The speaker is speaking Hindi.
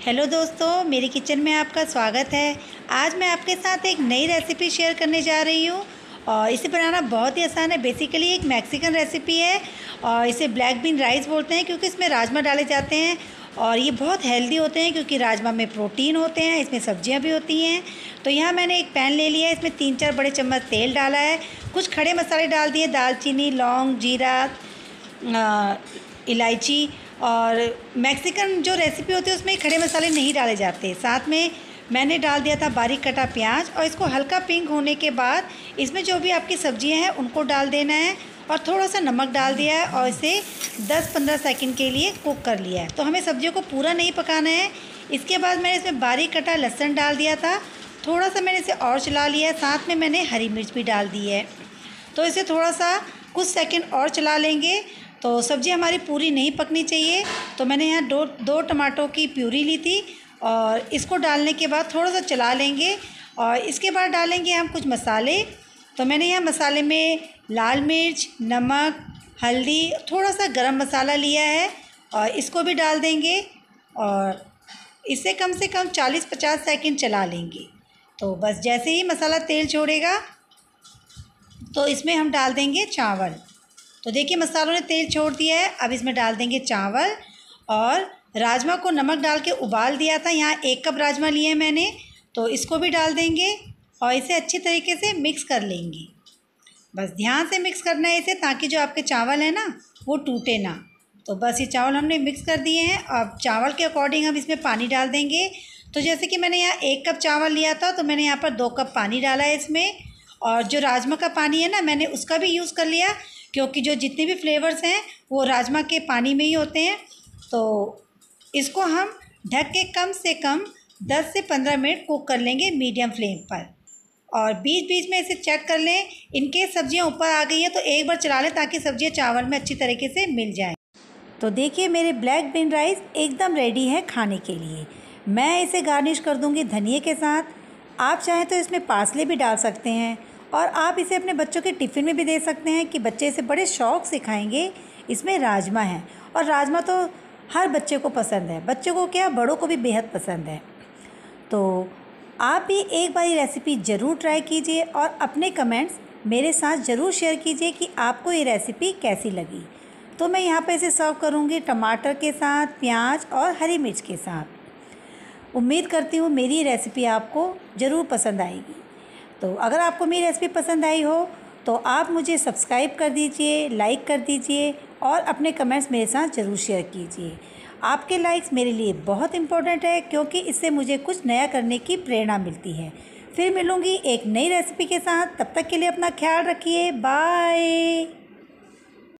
हेलो दोस्तों, मेरे किचन में आपका स्वागत है। आज मैं आपके साथ एक नई रेसिपी शेयर करने जा रही हूँ और इसे बनाना बहुत ही आसान है। बेसिकली एक मैक्सिकन रेसिपी है और इसे ब्लैक बीन राइस बोलते हैं क्योंकि इसमें राजमा डाले जाते हैं और ये बहुत हेल्दी होते हैं क्योंकि राजमा में प्रोटीन होते हैं, इसमें सब्ज़ियाँ भी होती हैं। तो यहाँ मैंने एक पैन ले लिया है, इसमें तीन चार बड़े चम्मच तेल डाला है। कुछ खड़े मसाले डाल दिए, दालचीनी, लौंग, जीरा इलायची और मैक्सिकन जो रेसिपी होती है, उसमें खड़े मसाले नहीं डाले जाते। साथ में मैंने डाल दिया था बारीक कटा प्याज और इसको हल्का पिंक होने के बाद इसमें जो भी आपकी सब्ज़ियाँ हैं, उनको डाल देना है और थोड़ा सा नमक डाल दिया है और इसे 10-15 सेकंड के लिए कुक कर लिया है। तो हमें सब्जियों को पूरा नहीं पकाना है। इसके बाद मैंने इसमें बारीक कटा लहसन डाल दिया था। थोड़ा सा मैंने इसे और चला लिया है। साथ में मैंने हरी मिर्च भी डाल दी है। तो इसे थोड़ा सा कुछ सेकेंड और चला लेंगे। तो सब्ज़ी हमारी पूरी नहीं पकनी चाहिए। तो मैंने यहाँ दो दो टमाटो की प्यूरी ली थी और इसको डालने के बाद थोड़ा सा चला लेंगे और इसके बाद डालेंगे हम कुछ मसाले। तो मैंने यहाँ मसाले में लाल मिर्च, नमक, हल्दी, थोड़ा सा गरम मसाला लिया है और इसको भी डाल देंगे और इसे कम से कम 40-50 सेकंड चला लेंगे। तो बस जैसे ही मसाला तेल छोड़ेगा तो इसमें हम डाल देंगे चावल। तो देखिए, मसालों ने तेल छोड़ दिया है। अब इसमें डाल देंगे चावल और राजमा को नमक डाल के उबाल दिया था। यहाँ एक कप राजमा लिए मैंने तो इसको भी डाल देंगे और इसे अच्छे तरीके से मिक्स कर लेंगे। बस ध्यान से मिक्स करना है इसे, ताकि जो आपके चावल है ना, वो टूटे ना। तो बस ये चावल हमने मिक्स कर दिए हैं। अब चावल के अकॉर्डिंग हम इसमें पानी डाल देंगे। तो जैसे कि मैंने यहाँ एक कप चावल लिया था तो मैंने यहाँ पर दो कप पानी डाला है इसमें। और जो राजमा का पानी है ना, मैंने उसका भी यूज़ कर लिया। क्योंकि जो जितने भी फ्लेवर्स हैं, वो राजमा के पानी में ही होते हैं। तो इसको हम ढक के कम से कम 10 से 15 मिनट कुक कर लेंगे मीडियम फ्लेम पर। और बीच बीच में इसे चेक कर लें, इनके सब्ज़ियाँ ऊपर आ गई हैं तो एक बार चला लें ताकि सब्ज़ियाँ चावल में अच्छी तरीके से मिल जाएँ। तो देखिए, मेरे ब्लैक बीन राइस एकदम रेडी है खाने के लिए। मैं इसे गार्निश कर दूँगी धनिए के साथ। आप चाहें तो इसमें पार्सले भी डाल सकते हैं। और आप इसे अपने बच्चों के टिफ़िन में भी दे सकते हैं कि बच्चे इसे बड़े शौक़ से खाएँगे। इसमें राजमा है और राजमा तो हर बच्चे को पसंद है। बच्चों को क्या, बड़ों को भी बेहद पसंद है। तो आप भी एक बार ये रेसिपी ज़रूर ट्राई कीजिए और अपने कमेंट्स मेरे साथ ज़रूर शेयर कीजिए कि आपको ये रेसिपी कैसी लगी। तो मैं यहाँ पर इसे सर्व करूँगी टमाटर के साथ, प्याज और हरी मिर्च के साथ। उम्मीद करती हूँ मेरी रेसिपी आपको ज़रूर पसंद आएगी। तो अगर आपको मेरी रेसिपी पसंद आई हो तो आप मुझे सब्सक्राइब कर दीजिए, लाइक कर दीजिए और अपने कमेंट्स मेरे साथ ज़रूर शेयर कीजिए। आपके लाइक्स मेरे लिए बहुत इंपॉर्टेंट है, क्योंकि इससे मुझे कुछ नया करने की प्रेरणा मिलती है। फिर मिलूँगी एक नई रेसिपी के साथ। तब तक के लिए अपना ख्याल रखिए। बाय।